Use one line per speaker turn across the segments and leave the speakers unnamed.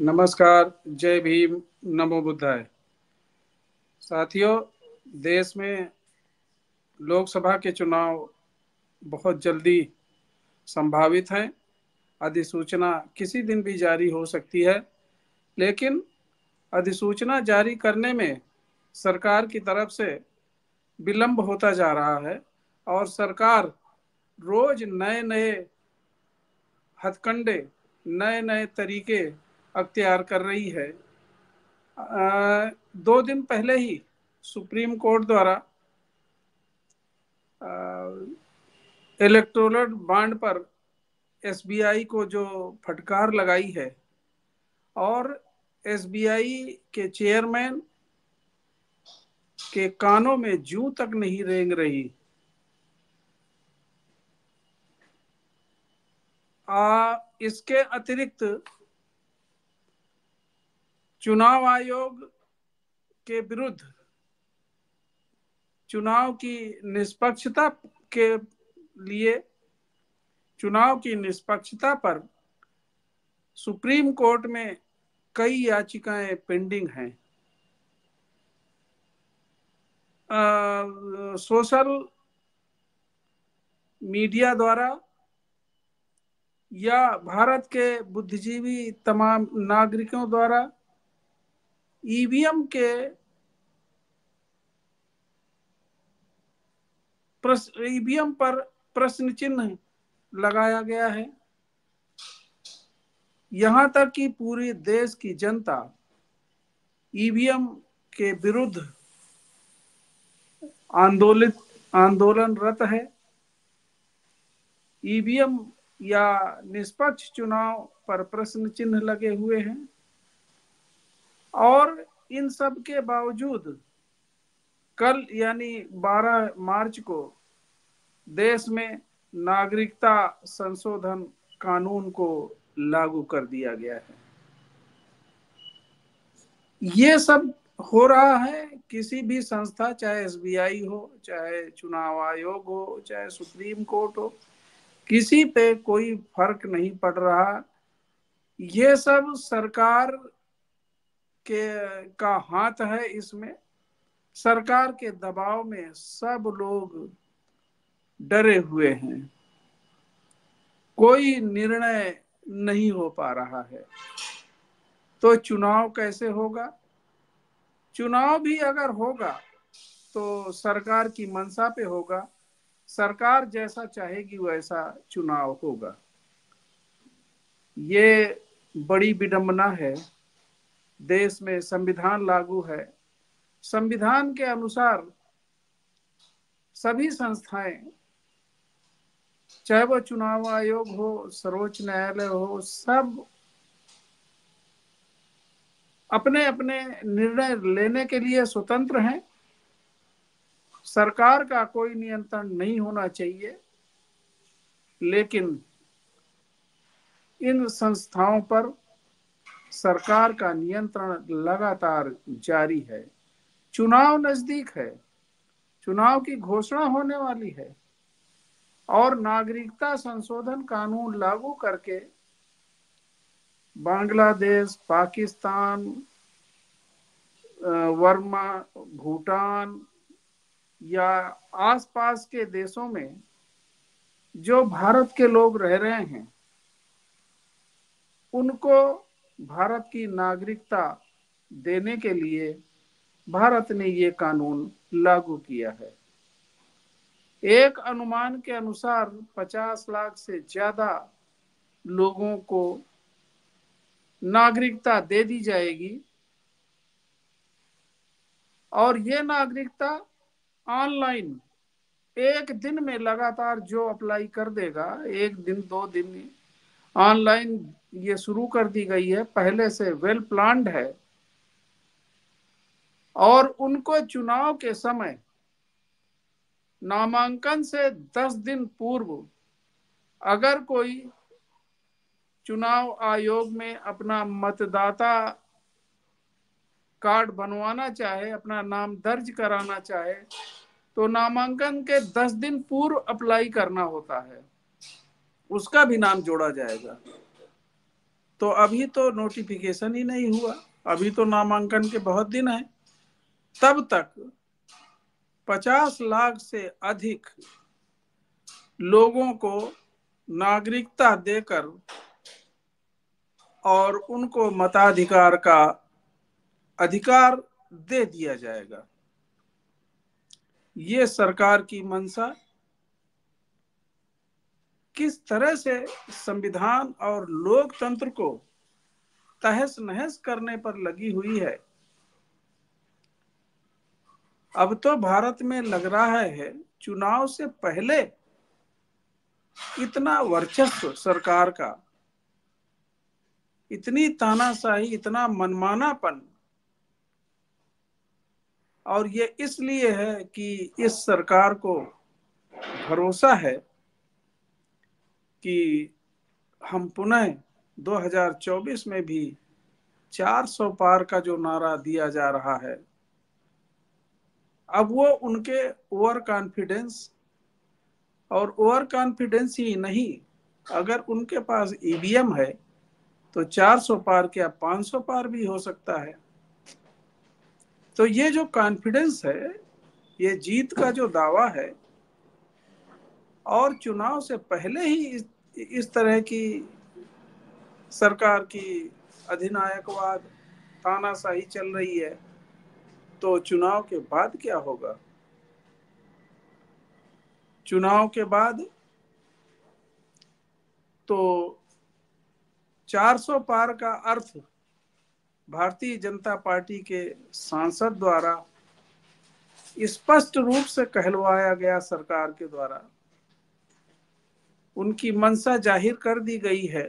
नमस्कार, जय भीम, नमो बुद्धाय। साथियों, देश में लोकसभा के चुनाव बहुत जल्दी संभावित हैं। अधिसूचना किसी दिन भी जारी हो सकती है, लेकिन अधिसूचना जारी करने में सरकार की तरफ़ से विलंब होता जा रहा है और सरकार रोज नए नए हथकंडे नए नए तरीके अख्तियार कर रही है। दो दिन पहले ही सुप्रीम कोर्ट द्वारा इलेक्ट्रोल बांड पर एसबीआई को जो फटकार लगाई है और एसबीआई के चेयरमैन के कानों में जू तक नहीं रेंग रही। आ, इसके अतिरिक्त चुनाव आयोग के विरुद्ध चुनाव की निष्पक्षता के लिए, चुनाव की निष्पक्षता पर सुप्रीम कोर्ट में कई याचिकाएँ पेंडिंग हैं। सोशल मीडिया द्वारा या भारत के बुद्धिजीवी तमाम नागरिकों द्वारा ईवीएम के ईवीएम पर प्रश्न चिन्ह लगाया गया है। यहाँ तक कि पूरे देश की जनता ईवीएम के विरुद्ध आंदोलित, आंदोलनरत है। ईवीएम या निष्पक्ष चुनाव पर प्रश्न चिन्ह लगे हुए हैं। और इन सब के बावजूद कल यानी 12 मार्च को देश में नागरिकता संशोधन कानून को लागू कर दिया गया है। ये सब हो रहा है किसी भी संस्था, चाहे एसबीआई हो, चाहे चुनाव आयोग हो, चाहे सुप्रीम कोर्ट हो, किसी पे कोई फ़र्क नहीं पड़ रहा। ये सब सरकार के, का हाथ है इसमें। सरकार के दबाव में सब लोग डरे हुए हैं। कोई निर्णय नहीं हो पा रहा है। तो चुनाव कैसे होगा? चुनाव भी अगर होगा तो सरकार की मंशा पे होगा। सरकार जैसा चाहेगी वैसा चुनाव होगा। ये बड़ी विडंबना है। देश में संविधान लागू है। संविधान के अनुसार सभी संस्थाएँ, चाहे वो चुनाव आयोग हो, सर्वोच्च न्यायालय हो, सब अपने अपने निर्णय लेने के लिए स्वतंत्र हैं। सरकार का कोई नियंत्रण नहीं होना चाहिए, लेकिन इन संस्थाओं पर सरकार का नियंत्रण लगातार जारी है। चुनाव नज़दीक है। चुनाव की घोषणा होने वाली है। और नागरिकता संशोधन कानून लागू करके बांग्लादेश, पाकिस्तान वर्मा, भूटान या आसपास के देशों में जो भारत के लोग रह रहे हैं, उनको भारत की नागरिकता देने के लिए भारत ने ये कानून लागू किया है। एक अनुमान के अनुसार 50 लाख से ज़्यादा लोगों को नागरिकता दे दी जाएगी और ये नागरिकता ऑनलाइन एक दिन में लगातार जो अप्लाई कर देगा, एक दिन, दो दिन ऑनलाइन ये शुरू कर दी गई है, पहले से वेल प्लान्ड है, और उनको चुनाव के समय नामांकन से दस दिन पूर्व अगर कोई चुनाव आयोग में अपना मतदाता कार्ड बनवाना चाहे, अपना नाम दर्ज कराना चाहे तो नामांकन के दस दिन पूर्व अप्लाई करना होता है। उसका भी नाम जोड़ा जाएगा। तो अभी तो नोटिफिकेशन ही नहीं हुआ। अभी तो नामांकन के बहुत दिन है। तब तक 50 लाख से अधिक लोगों को नागरिकता देकर और उनको मताधिकार का अधिकार दे दिया जाएगा। ये सरकार की मंशा किस तरह से संविधान और लोकतंत्र को तहस नहस करने पर लगी हुई है? अब तो भारत में लग रहा है, चुनाव से पहले इतना वर्चस्व सरकार का, इतनी तानाशाही, इतना मनमानापन, और ये इसलिए है कि इस सरकार को भरोसा है कि हम पुनः 2024 में भी 400 पार का जो नारा दिया जा रहा है अब वो उनके ओवर कॉन्फिडेंस और ओवर कॉन्फिडेंस ही नहीं अगर उनके पास ईवीएम है तो 400 पार क्या 500 पार भी हो सकता है? तो ये जो कॉन्फिडेंस है ये जीत का जो दावा है और चुनाव से पहले ही इस, इस तरह की सरकार की अधिनायकवाद तानाशाही चल रही है तो चुनाव के बाद क्या होगा? चुनाव के बाद तो 400 पार का अर्थ भारतीय जनता पार्टी के सांसद द्वारा स्पष्ट रूप से कहलवाया गया सरकार के द्वारा। उनकी मंशा ज़ाहिर कर दी गई है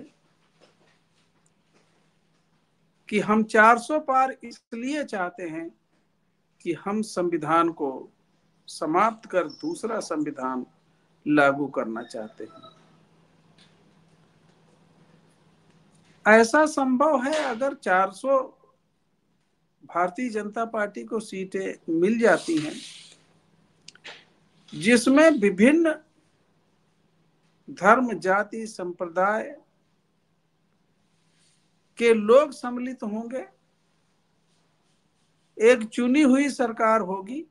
कि हम 400 पार इसलिए चाहते हैं कि हम संविधान को समाप्त कर दूसरा संविधान लागू करना चाहते हैं। ऐसा संभव है अगर 400 भारतीय जनता पार्टी को सीटें मिल जाती हैं, जिसमें विभिन्न धर्म, जाति, संप्रदाय के लोग सम्मिलित होंगे। एक चुनी हुई सरकार होगी।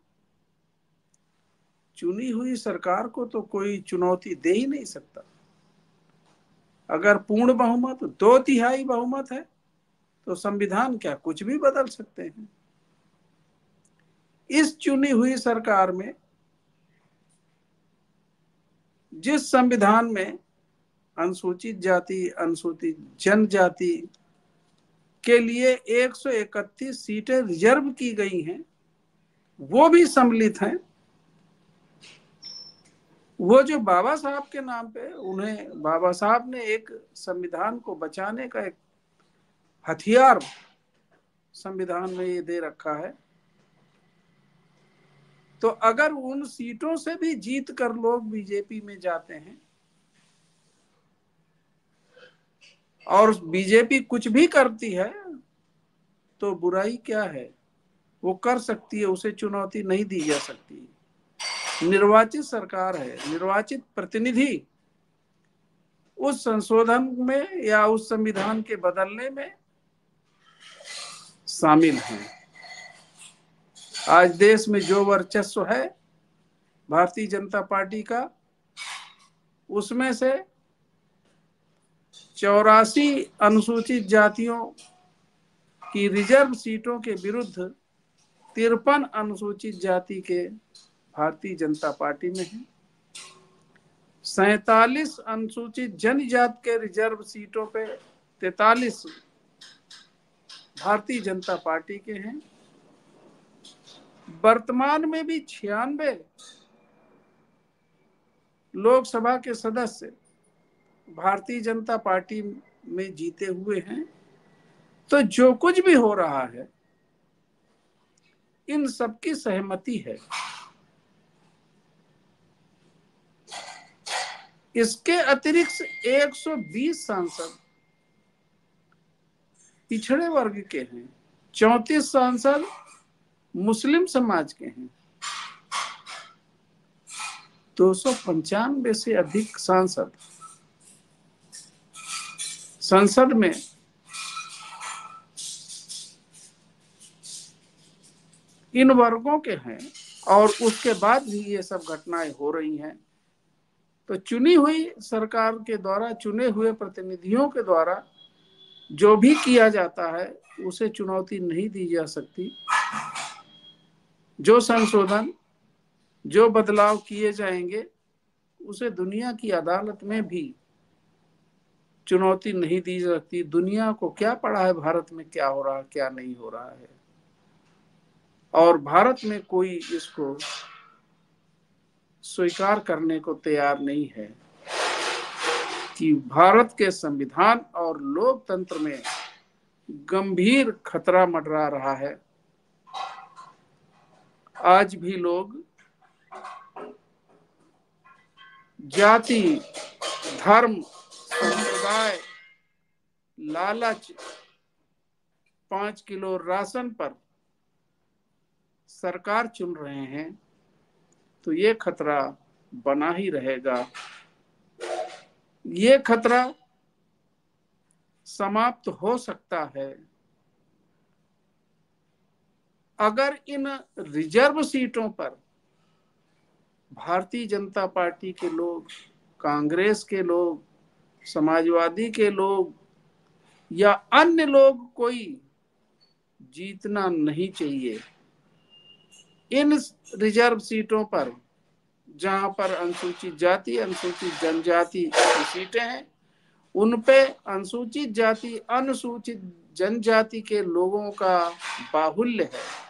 चुनी हुई सरकार को तो कोई चुनौती दे ही नहीं सकता। अगर पूर्ण बहुमत, दो तिहाई बहुमत है तो संविधान क्या कुछ भी बदल सकते हैं? इस चुनी हुई सरकार में जिस संविधान में अनुसूचित जाति, अनुसूचित जनजाति के लिए 131 सीटें रिज़र्व की गई हैं, वो भी सम्मिलित हैं। वो जो बाबा साहब के नाम पे, उन्हें बाबा साहब ने एक संविधान को बचाने का एक हथियार संविधान में ये दे रखा है तो अगर उन सीटों से भी जीत कर लोग बीजेपी में जाते हैं, और बीजेपी कुछ भी करती है तो बुराई क्या है? वो कर सकती है, उसे चुनौती नहीं दी जा सकती। निर्वाचित सरकार है, निर्वाचित प्रतिनिधि, उस संशोधन में या उस संविधान के बदलने में शामिल हैं। आज देश में जो वर्चस्व है, भारतीय जनता पार्टी का, उसमें से चौरासी अनुसूचित जातियों की रिज़र्व सीटों के विरुद्ध तिरपन अनुसूचित जाति के भारतीय जनता पार्टी में है। सैतालीस अनुसूचित जनजात के रिज़र्व सीटों पे तैतालीस भारतीय जनता पार्टी के हैं। वर्तमान में भी छियानवे लोकसभा के सदस्य भारतीय जनता पार्टी में जीते हुए हैं। तो जो कुछ भी हो रहा है, इन सबकी सहमति है। इसके अतिरिक्त 120 सांसद पिछड़े वर्ग के हैं, चौतीस सांसद मुस्लिम समाज के हैं। दो सौ पंचानवे से अधिक सांसद। संसद में इन वर्गों के हैं और उसके बाद भी ये सब घटनाएँ हो रही हैं। तो चुनी हुई सरकार के द्वारा, चुने हुए प्रतिनिधियों के द्वारा जो भी किया जाता है, उसे चुनौती नहीं दी जा सकती। जो संशोधन, जो बदलाव किए जाएँगे, उसे दुनिया की अदालत में भी चुनौती नहीं दी जा सकती दुनिया को क्या पड़ा है? भारत में क्या हो रहा है, क्या नहीं हो रहा है? और भारत में कोई इसको स्वीकार करने को तैयार नहीं है कि भारत के संविधान और लोकतंत्र में गंभीर खतरा मंडरा रहा है। आज भी लोग जाति, धर्म संप्रदाय लालच, पाँच किलो राशन पर सरकार चुन रहे हैं तो ये खतरा बना ही रहेगा। ये खतरा समाप्त हो सकता है। अगर इन रिज़र्व सीटों पर भारतीय जनता पार्टी के लोग, कांग्रेस के लोग, समाजवादी के लोग या अन्य लोग कोई जीतना नहीं चाहिए, इन रिज़र्व सीटों पर जहाँ पर अनुसूचित जाति, अनुसूचित जनजाति सीटें हैं, उन पे अनुसूचित जाति, अनुसूचित जनजाति के लोगों का बाहुल्य है।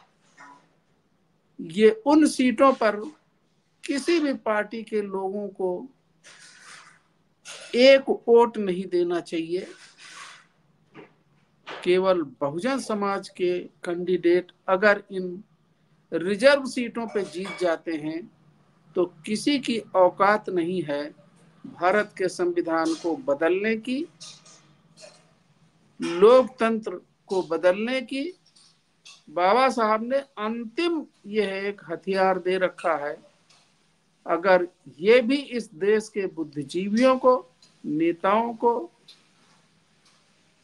ये उन सीटों पर किसी भी पार्टी के लोगों को एक वोट नहीं देना चाहिए। केवल बहुजन समाज के कैंडिडेट अगर इन रिज़र्व सीटों पे जीत जाते हैं तो किसी की औकात नहीं है भारत के संविधान को बदलने की, लोकतंत्र को बदलने की बाबा साहब ने अंतिम यह एक हथियार दे रखा है। अगर ये भी इस देश के बुद्धिजीवियों को, नेताओं को,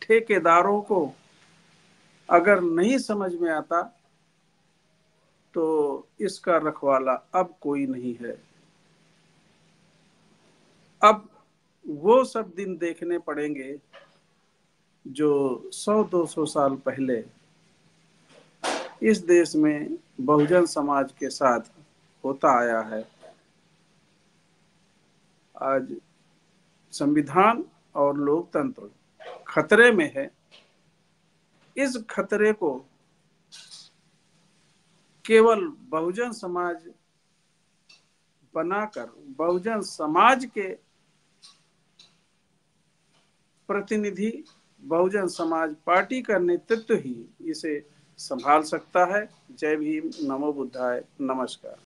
ठेकेदारों को अगर नहीं समझ में आता तो इसका रखवाला अब कोई नहीं है। अब वो सब दिन देखने पड़ेंगे जो सौ दो सौ साल पहले इस देश में बहुजन समाज के साथ होता आया है। आज संविधान और लोकतंत्र खतरे में है। इस खतरे को केवल बहुजन समाज बनाकर, बहुजन समाज के प्रतिनिधि, बहुजन समाज पार्टी का नेतृत्व ही इसे संभाल सकता है। जय भीम। नमो बुद्धाय। नमस्कार।